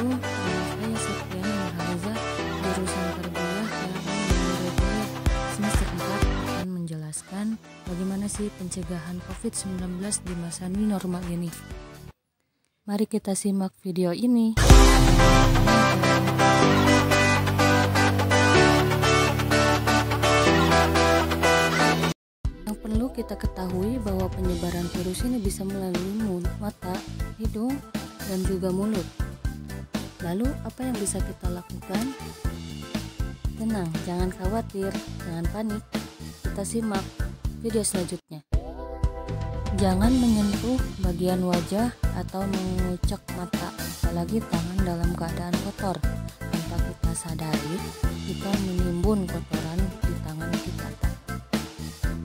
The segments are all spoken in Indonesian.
saya Septiani Nurhaliza, jurusan Reguler semester 4 akan menjelaskan bagaimana sih pencegahan COVID-19 di masa new normal ini. Mari kita simak video ini. Yang perlu kita ketahui bahwa penyebaran virus ini bisa melalui mulut, mata, hidung, dan juga mulut. Lalu, apa yang bisa kita lakukan? Tenang, jangan khawatir, jangan panik. Kita simak video selanjutnya. Jangan menyentuh bagian wajah atau mengucek mata, apalagi tangan dalam keadaan kotor. Tanpa kita sadari, kita menimbun kotoran di tangan kita.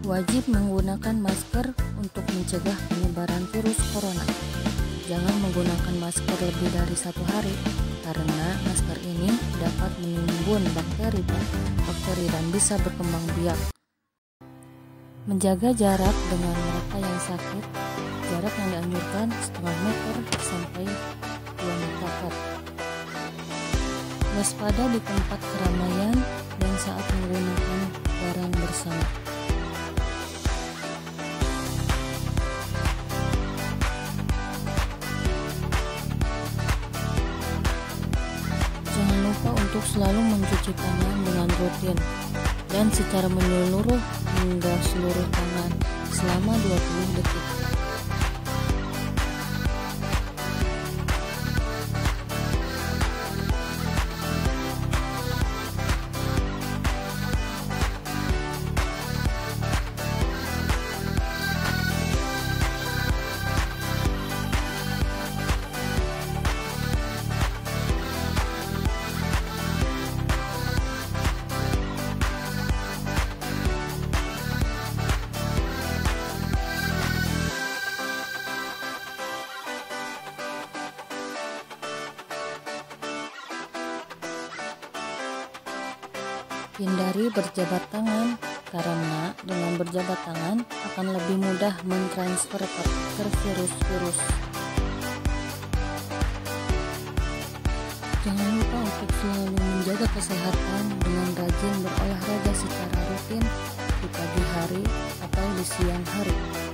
Wajib menggunakan masker untuk mencegah penyebaran virus corona. Jangan menggunakan masker lebih dari satu hari, karena masker ini dapat menimbun bakteri bakteri dan bisa berkembang biak. Menjaga jarak dengan mereka yang sakit, jarak yang dianjurkan setengah meter sampai 2 meter. Waspada di tempat keramaian dan saat menggunakan untuk selalu mencuci tangan dengan rutin dan secara menyeluruh hingga seluruh tangan selama 20 detik. Hindari berjabat tangan karena dengan berjabat tangan akan lebih mudah mentransfer partikel virus-virus. Jangan lupa untuk selalu menjaga kesehatan dengan rajin berolahraga secara rutin di pagi hari atau di siang hari.